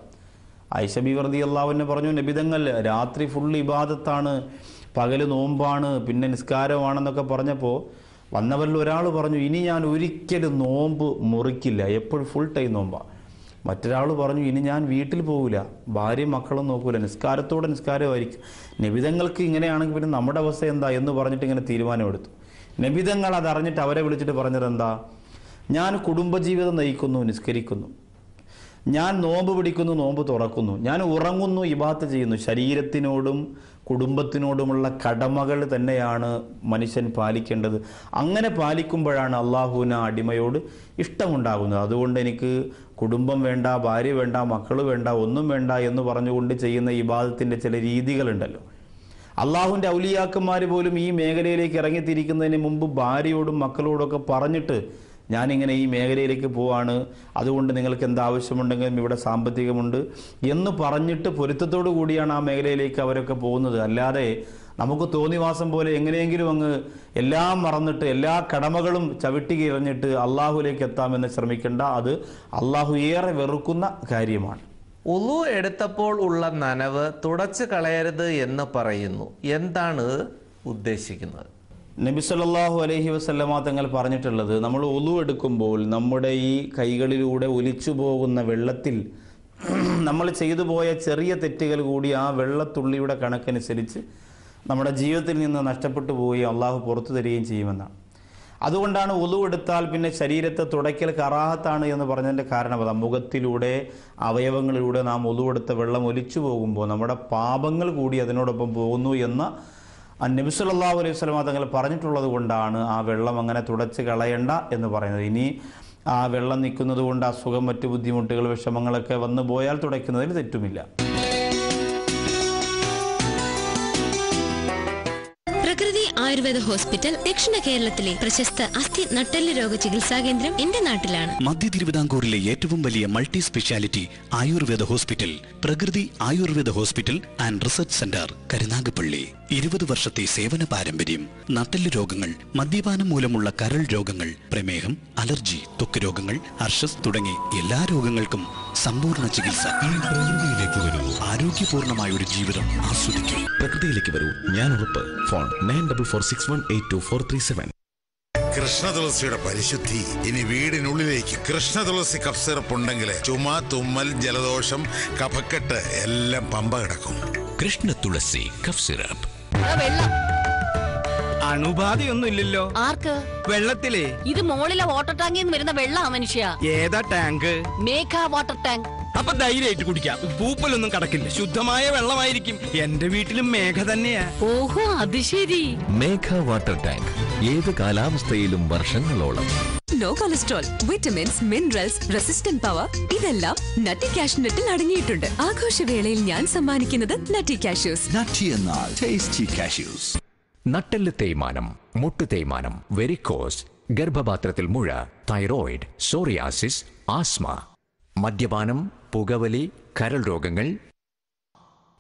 Speaker 1: ആയിഷ ബി വർദി അള്ളാഹുവിനെ പറഞ്ഞു നബിതങ്ങൾ രാത്രി ഫുൾ ഇബാദത്താണ്. പകൽ നോമ്പാണ് പിന്നെ നിസ്കാരമാണെന്നൊക്കെ പറഞ്ഞപ്പോൾ വന്നവരിൽ ഒരാൾ പറഞ്ഞു ഇനി ഞാൻ ഒരിക്കലും നോമ്പ് മുറിക്കില്ല. എപ്പോഴും ഫുൾ ടൈം നോമ്പാണ് മറ്റൊരാൾ പറഞ്ഞു ഇനി ഞാൻ വീട്ടിൽ പോകില്ല ഭാര്യയും മക്കളും നോക്കൂല. നിസ്കാരത്തോടെ നിസ്കാരമായിരിക്കും. നബിതങ്ങൾക്ക് ഇങ്ങനെയാണെങ്കിൽ പിന്നെ നമ്മുടെ അവസ്ഥ എന്താ? എന്ന് പറഞ്ഞിട്ട് ഇങ്ങനെ തീരുമാനമെടുത്തു. നബിതങ്ങൾ അതറിഞ്ഞിട്ട് അവരെ വിളിച്ചിട്ട് പറഞ്ഞത് എന്താ? ഞാൻ കുടുംബജീവിതം നയിക്കുന്നു നിസ്കരിക്കുന്നു. ഞാൻ നോമ്പ് പിടിക്കുന്നു നോമ്പ് തുറക്കുന്നു. ഞാൻ ഉറങ്ങുന്നു ഇബാത്ത് ചെയ്യുന്നു. ശരീരത്തിനോടും കുടുംബത്തിനോടുമുള്ള കടമകൾ തന്നെയാണ് മനുഷ്യൻ പാലിക്കേണ്ടത്. അങ്ങനെ പാലിക്കുമ്പോഴാണ് അള്ളാഹുവിന് അടിമയോട് ഇഷ്ടമുണ്ടാകുന്നത്. അതുകൊണ്ട് എനിക്ക് കുടുംബം വേണ്ട ഭാര്യ വേണ്ട മക്കൾ വേണ്ട ഒന്നും വേണ്ട എന്ന് പറഞ്ഞുകൊണ്ട് ചെയ്യുന്ന ഇബാദത്തിന്റെ ചില രീതികളുണ്ടല്ലോ. അള്ളാഹുവിന്റെ ഔലിയാക്കന്മാർ പോലും ഈ മേഖലയിലേക്ക് ഇറങ്ങിത്തിരിക്കുന്നതിന് മുമ്പ് ഭാര്യയോടും മക്കളോടൊക്കെ പറഞ്ഞിട്ട് ഞാനിങ്ങനെ ഈ മേഖലയിലേക്ക് പോവാണ്. അതുകൊണ്ട് നിങ്ങൾക്ക് എന്ത് ആവശ്യമുണ്ടെങ്കിലും ഇവിടെ സാമ്പത്തികമുണ്ട് എന്ന് പറഞ്ഞിട്ട് പൊരുത്തത്തോടു കൂടിയാണ് ആ മേഖലയിലേക്ക് അവരൊക്കെ പോകുന്നത്. അല്ലാതെ നമുക്ക് തോന്നിവാസം പോലെ എങ്ങനെയെങ്കിലും അങ്ങ് എല്ലാം മറന്നിട്ട് എല്ലാ കടമകളും ചവിട്ടി കിറഞ്ഞിട്ട് അള്ളാഹുലേക്ക് എത്താമെന്ന് ശ്രമിക്കേണ്ട. അത് അള്ളാഹു ഏറെ വെറുക്കുന്ന കാര്യമാണ്.
Speaker 11: ഉളു എടുത്തപ്പോൾ ഉള്ള നനവ് തുടച്ചു കളയരുത് എന്ന് പറയുന്നു. എന്താണ് ഉദ്ദേശിക്കുന്നത്?
Speaker 1: നബി സല്ലാഹു അലഹി വസല്ലമ തങ്ങൾ പറഞ്ഞിട്ടുള്ളത് നമ്മൾ ഒലു എടുക്കുമ്പോൾ നമ്മുടെ ഈ കൈകളിലൂടെ ഒലിച്ചു പോകുന്ന വെള്ളത്തിൽ നമ്മൾ ചെയ്തു പോയ ചെറിയ തെറ്റുകൾ കൂടി ആ വെള്ളത്തുള്ളിയുടെ കണക്കനുസരിച്ച് നമ്മുടെ ജീവിതത്തിൽ നിന്ന് നഷ്ടപ്പെട്ടു പോവുകയും അള്ളാഹു പുറത്തു തരികയും ചെയ്യുമെന്നാണ് അതുകൊണ്ടാണ് ഒതു എടുത്താൽ പിന്നെ ശരീരത്തെ തുടയ്ക്കൽ കറാഹത്താണ് എന്ന് പറഞ്ഞതിന്റെ കാരണം അതാ. മുഖത്തിലൂടെ അവയവങ്ങളിലൂടെ നാം ഒതു എടുത്ത വെള്ളം ഒലിച്ചു പോകുമ്പോൾ നമ്മുടെ പാപങ്ങൾ കൂടി അതിനോടൊപ്പം പോകുന്നു എന്ന് സല്ലല്ലാഹു അലൈഹി സ്വലാ തങ്ങൾ പറഞ്ഞിട്ടുള്ളത് കൊണ്ടാണ് ആ വെള്ളം അങ്ങനെ തുടച്ച് കളയണ്ട എന്ന് പറയുന്നത്. ഇനി ആ വെള്ളം നിൽക്കുന്നത് കൊണ്ട് അസുഖം മറ്റു ബുദ്ധിമുട്ടുകൾ വിഷമങ്ങളൊക്കെ വന്നു പോയാൽ തുടയ്ക്കുന്നതിൽ തെറ്റുമില്ല.
Speaker 2: ആയുർവേദ ഹോസ്പിറ്റൽ ദക്ഷിണ കേരളത്തിലെ പ്രശസ്ത അസ്ഥി നട്ടെല്ല് രോഗ ചികിത്സാ കേന്ദ്രം എന്റെ നാട്ടിലാണ്.
Speaker 3: മധ്യ തിരുവിതാംകൂറിലെ ഏറ്റവും വലിയ multi speciality Ayurveda hospital Prakruthi Ayurveda hospital and research centre Karunagappally. ഇരുപത് വർഷത്തെ സേവന പാരമ്പര്യം നട്ടെല്ല് രോഗങ്ങൾ മദ്യപാനം മൂലമുള്ള കരൾ രോഗങ്ങൾ പ്രമേഹം അലർജി തൊക്ക് രോഗങ്ങൾ അർഷസ് തുടങ്ങി എല്ലാ രോഗങ്ങൾക്കും സമ്പൂർണ ചികിത്സ.
Speaker 4: ഈ പ്രകൃതിയിലേക്ക് വരൂ.
Speaker 3: ആരോഗ്യപൂർണമായ ഒരു ജീവിതം ആസ്വദിക്കൂ.
Speaker 4: പ്രകൃതിയിലേക്ക് വരൂ. ഞാൻ ഉറപ്പ്. Phone nine double four six one eight two four three seven.
Speaker 6: Krishna തുളസിയുടെ പരിശുദ്ധി ഇനി വീടിനുള്ളിലേക്ക്. കൃഷ്ണ തുളസി കഫ് സിറപ്പ് ഉണ്ടെങ്കിൽ ചുമ തുമ്മൽ ജലദോഷം കഫക്കെട്ട് എല്ലാം പമ്പ കിടക്കും.
Speaker 3: Krishna Thulasi cough syrup.
Speaker 8: അണുബാധയൊന്നും ഇല്ലല്ലോ
Speaker 12: ആർക്ക്?
Speaker 8: വെള്ളത്തിലേ.
Speaker 12: ഇത് മോളിലെ വാട്ടർ ടാങ്കിൽ നിന്ന് വരുന്ന വെള്ളാ മനുഷ്യ.
Speaker 8: ഏതാ ടാങ്ക്
Speaker 12: മേഘ വാട്ടർ ടാങ്ക്
Speaker 8: അപ്പൊ ധൈര്യമായിട്ട് കുടിക്കാം. പൂപ്പലൊന്നും കടക്കില്ല. ശുദ്ധമായ വെള്ളമായിരിക്കും. എന്റെ വീട്ടിലും മേഘ തന്നെയാ.
Speaker 12: ഓഹോ അത് ശരി.
Speaker 10: മേഘ വാട്ടർ ടാങ്ക് ഏത് കാലാവസ്ഥയിലും വർഷങ്ങളോളം.
Speaker 7: Low cholesterol vitamins minerals resistant power ഇതെല്ലാം നട്ടി കാഷ്നട്ടിൽ അടങ്ങിയിട്ടുണ്ട്. ആഘോഷവേളയിൽ ഞാൻ സമ്മാനിക്കുന്നത് നട്ടി കാഷ്യൂസ്
Speaker 9: നട്ടി എന്നാൽ ടേസ്റ്റി cashews.
Speaker 10: നട്ടെല്ല് തേയ്മാനം മുട്ടു തേയ്മാനം വെരിക്കോസ് ഗർഭപാത്രത്തിൽ മുഴ തൈറോയിഡ് സോറിയാസിസ് ആസ്മ. മദ്യപാനം പുകവലി കരൾ രോഗങ്ങൾ.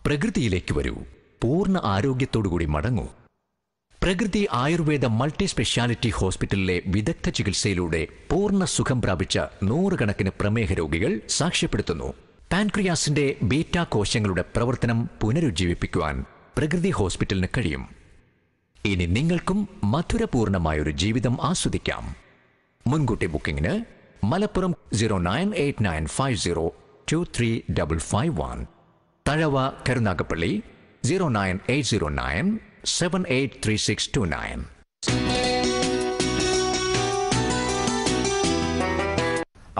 Speaker 10: പ്രകൃതിയിലേക്ക് വരൂ. പൂർണ ആരോഗ്യത്തോടുകൂടി മടങ്ങൂ. പ്രകൃതി ആയുർവേദ മൾട്ടി സ്പെഷ്യാലിറ്റി ഹോസ്പിറ്റലിലെ വിദഗ്ധ ചികിത്സയിലൂടെ പൂർണ സുഖം പ്രാപിച്ച നൂറുകണക്കിന് പ്രമേഹ രോഗികൾ സാക്ഷ്യപ്പെടുത്തുന്നു. പാൻക്രിയാസിന്റെ ബീറ്റ കോശങ്ങളുടെ പ്രവർത്തനം പുനരുജ്ജീവിപ്പിക്കുവാൻ പ്രകൃതി ഹോസ്പിറ്റലിന് കഴിയും. ഇനി നിങ്ങൾക്കും മധുരപൂർണമായൊരു ജീവിതം ആസ്വദിക്കാം. മുൻകൂട്ടി ബുക്കിംഗിന് Malappuram zero nine eight nine five zero two three double five one Thazhava Karunagappally zero nine eight zero nine seven eight three six two nine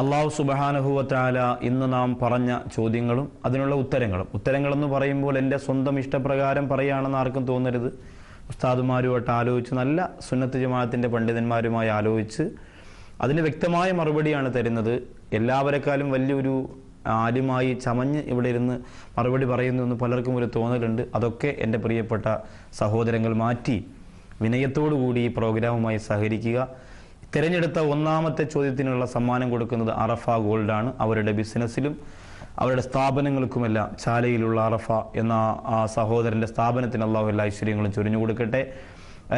Speaker 1: അള്ളാഹു സുബഹാനുഭവത്താല ഇന്ന് നാം പറഞ്ഞ ചോദ്യങ്ങളും അതിനുള്ള ഉത്തരങ്ങളും. ഉത്തരങ്ങളെന്ന് പറയുമ്പോൾ എന്റെ സ്വന്തം ഇഷ്ടപ്രകാരം പറയുകയാണെന്ന് ആർക്കും തോന്നരുത്. ഉസ്താദുമാരുമായിട്ട് ആലോചിച്ച് നല്ല സുന്നത്ത് ജമാഅത്തിന്റെ പണ്ഡിതന്മാരുമായി ആലോചിച്ച് അതിന് വ്യക്തമായ മറുപടിയാണ് തരുന്നത്. എല്ലാവരെക്കാളും വലിയൊരു ആദ്യമായി ചമഞ്ഞ് ഇവിടെ ഇരുന്ന് മറുപടി പറയുന്നു എന്ന് പലർക്കും ഒരു തോന്നലുണ്ട്. അതൊക്കെ എന്റെ പ്രിയപ്പെട്ട സഹോദരങ്ങൾ മാറ്റി വിനയത്തോടു കൂടി ഈ പ്രോഗ്രാമുമായി സഹകരിക്കുക. തിരഞ്ഞെടുത്ത ഒന്നാമത്തെ ചോദ്യത്തിനുള്ള സമ്മാനം കൊടുക്കുന്നത് അറഫ ഗോൾഡാണ്. അവരുടെ ബിസിനസ്സിലും അവരുടെ സ്ഥാപനങ്ങൾക്കുമെല്ലാം ചാലയിലുള്ള അറഫ എന്ന ആ സഹോദരന്റെ സ്ഥാപനത്തിന് അള്ളാഹു എല്ലാ ഐശ്വര്യങ്ങളും ചൊരിഞ്ഞു കൊടുക്കട്ടെ.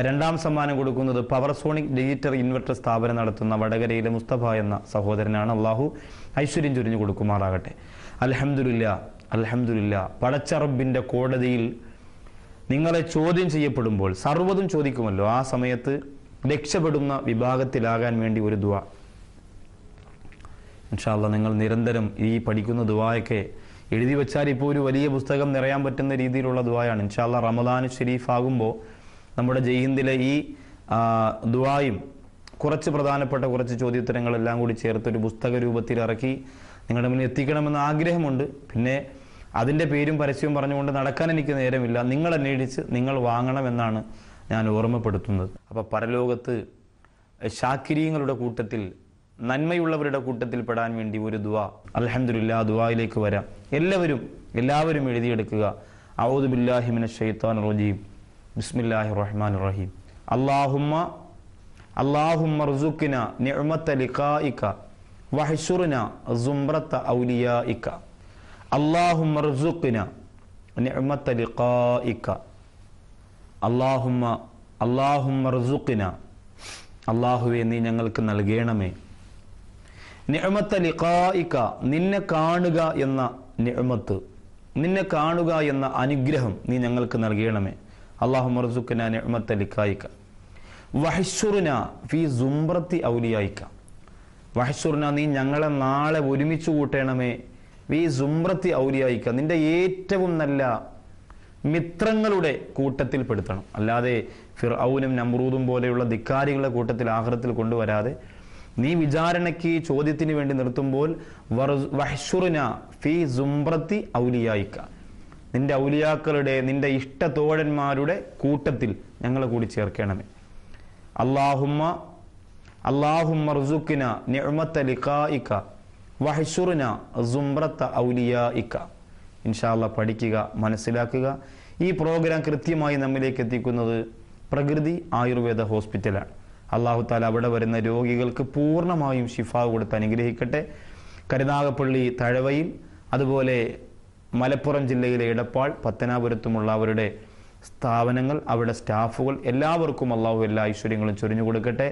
Speaker 1: രണ്ടാം സമ്മാനം കൊടുക്കുന്നത് പവർ സോണിക് ഡിജിറ്റൽ ഇൻവെർട്ടർ സ്ഥാപനം നടത്തുന്ന വടകരയിലെ മുസ്തഫ എന്ന സഹോദരനാണ് അള്ളാഹു. ഐശ്വര്യം ചൊരിഞ്ഞു കൊടുക്കുമാറാകട്ടെ. അലഹമുല്ല അലഹമുല്ല പടച്ചറബിന്റെ കോടതിയിൽ നിങ്ങളെ ചോദ്യം ചെയ്യപ്പെടുമ്പോൾ സർവതും ചോദിക്കുമല്ലോ ആ സമയത്ത് രക്ഷപ്പെടുന്ന വിഭാഗത്തിലാകാൻ വേണ്ടി ഒരു ദുവ ഇൻഷാല്ല നിങ്ങൾ നിരന്തരം ഈ പഠിക്കുന്ന ദുവായൊക്കെ എഴുതി വെച്ചാൽ ഇപ്പോൾ ഒരു വലിയ പുസ്തകം നിറയാൻ പറ്റുന്ന രീതിയിലുള്ള ദുവായാണ് ഇൻഷാല്ല റമദാൻ ഷെരീഫ് ആകുമ്പോൾ നമ്മുടെ ജയ്ഹിന്ദിലെ ഈ ദുവായും കുറച്ച് പ്രധാനപ്പെട്ട കുറച്ച് ചോദ്യോത്തരങ്ങളെല്ലാം കൂടി ചേർത്ത് ഒരു പുസ്തക രൂപത്തിൽ ഇറക്കി നിങ്ങളുടെ മുന്നിൽ എത്തിക്കണമെന്ന് ആഗ്രഹമുണ്ട്. പിന്നെ അതിന്റെ പേരും പരസ്യവും പറഞ്ഞുകൊണ്ട് നടക്കാൻ എനിക്ക് നേരമില്ല. നിങ്ങൾ അന്വേഷിച്ച് നിങ്ങൾ വാങ്ങണമെന്നാണ് ഞാൻ ഓർമ്മപ്പെടുത്തുന്നത്. അപ്പോൾ പരലോകത്ത് ഷാക്കിരീങ്ങളുടെ കൂട്ടത്തിൽ നന്മയുള്ളവരുടെ കൂട്ടത്തിൽ പെടാൻ വേണ്ടി ഒരു ദുവ അലഹമില്ല ദുവായിലേക്ക് വരാം. എല്ലാവരും എല്ലാവരും എഴുതിയെടുക്കുക. ഔദു ബില്ലാഹിമിന ഷെയ്ത്താൻ റജീം. ബിസ്മില്ലാഹി റഹ്മാൻ റഹീം. അള്ളാഹുമ്മ അള്ളാഹുമ്മ ർസുക്കിന നിഅമത്ത ലിഖായിക വഹ്ശുർന സുംറത്ത ഔലിയായിക അള്ളാഹുമ്മ ർസുക്കിന നിഅമത്ത ലിഖായിക അള്ളാഹുമ്മ അള്ളാഹുമ്മ ർസുക്കിന അള്ളാഹുവെ നീ ഞങ്ങൾക്ക് നൽകണമേ. നിഅമത്ത ലിഖായിക നിന്നെ കാണുക എന്ന നിഅമത്ത്. നിന്നെ കാണുക എന്ന അനുഗ്രഹം നീ ഞങ്ങൾക്ക് നൽകിയണമേ അള്ളാഹു മർസുക്കന നിഅമത്ത ലിഖായിക വഹ്ശുറുന ഫി സുംബ്രത്തി ഔലിയായിക്ക വഹ്ശുറുന നീ ഞങ്ങളെ നാളെ ഒരുമിച്ച് കൂട്ടണമേ. വി സുംബ്രത്തി ഔലിയായിക്ക നിന്റെ ഏറ്റവും നല്ല മിത്രങ്ങളുടെ കൂട്ടത്തിൽ പെടുത്തണം അല്ലാതെ ഫിർഔനും നമ്രൂദും പോലെയുള്ള ധിക്കാരികളുടെ കൂട്ടത്തിൽ ആഖിറത്തിൽ കൊണ്ടുവരാതെ നീ വിചാരണയ്ക്ക് ചോദ്യത്തിന് വേണ്ടി നിർത്തുമ്പോൾ ഔലിയായിക്ക. നിന്റെ ഔലിയാക്കളുടെ നിന്റെ ഇഷ്ടത്തോഴന്മാരുടെ കൂട്ടത്തിൽ ഞങ്ങളെ കൂടി ചേർക്കണമേ. അള്ളാഹുമ്മ അള്ളാഹുമ്മ റുസുക്കിന നിഅ്മത്ത ലിഖായിക വഹ്ശുറുന സുംബ്രത്ത ഔലിയായിക ഇൻഷാല്ല പഠിക്കുക മനസ്സിലാക്കുക. ഈ പ്രോഗ്രാം കൃത്യമായി നമ്മിലേക്ക് എത്തിക്കുന്നത് പ്രകൃതി ആയുർവേദ ഹോസ്പിറ്റലാണ്. അള്ളാഹു താല അവിടെ വരുന്ന രോഗികൾക്ക് പൂർണമായും ഷിഫാവ് കൊടുത്ത് അനുഗ്രഹിക്കട്ടെ. കരുനാഗപ്പള്ളി തഴവയിൽ അതുപോലെ മലപ്പുറം ജില്ലയിലെ ഇടപ്പാൾ പത്തനാപുരത്തുമുള്ള അവരുടെ സ്ഥാപനങ്ങൾ അവരുടെ സ്റ്റാഫുകൾ എല്ലാവർക്കും അള്ളാഹു എല്ലാ ഐശ്വര്യങ്ങളും ചൊരിഞ്ഞു കൊടുക്കട്ടെ.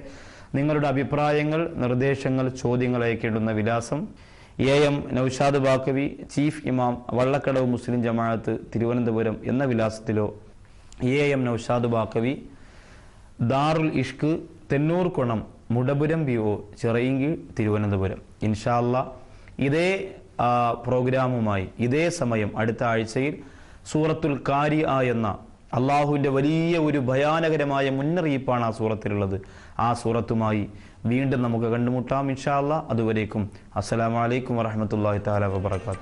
Speaker 1: നിങ്ങളുടെ അഭിപ്രായങ്ങൾ നിർദ്ദേശങ്ങൾ ചോദ്യങ്ങൾ അയക്കേണ്ടുന്ന വിലാസം A M Naushad Baqavi chief ഇമാം വള്ളക്കടവ് മുസ്ലിം ജമാഅത്ത് തിരുവനന്തപുരം എന്ന വിലാസത്തിലോ A M Naushad Baqavi Darul Ishq Thennoor Kunam Mudapuram P O Chirayinki Thiruvananthapuram. ഇൻഷാല്ല ഇതേ പ്രോഗ്രാമുമായി ഇതേ സമയം അടുത്ത ആഴ്ചയിൽ സൂറത്തുൽ കാരി ആ എന്ന അള്ളാഹുവിന്റെ വലിയ ഒരു ഭയാനകരമായ മുന്നറിയിപ്പാണ് ആ സൂറത്തിലുള്ളത്. ആ സൂറത്തുമായി വീണ്ടും നമുക്ക് കണ്ടുമുട്ടാം ഇൻഷാല്ല. അതുവരേക്കും അസ്സലാമലൈക്കും വറഹമത്തല്ലാഹി താല
Speaker 13: പാ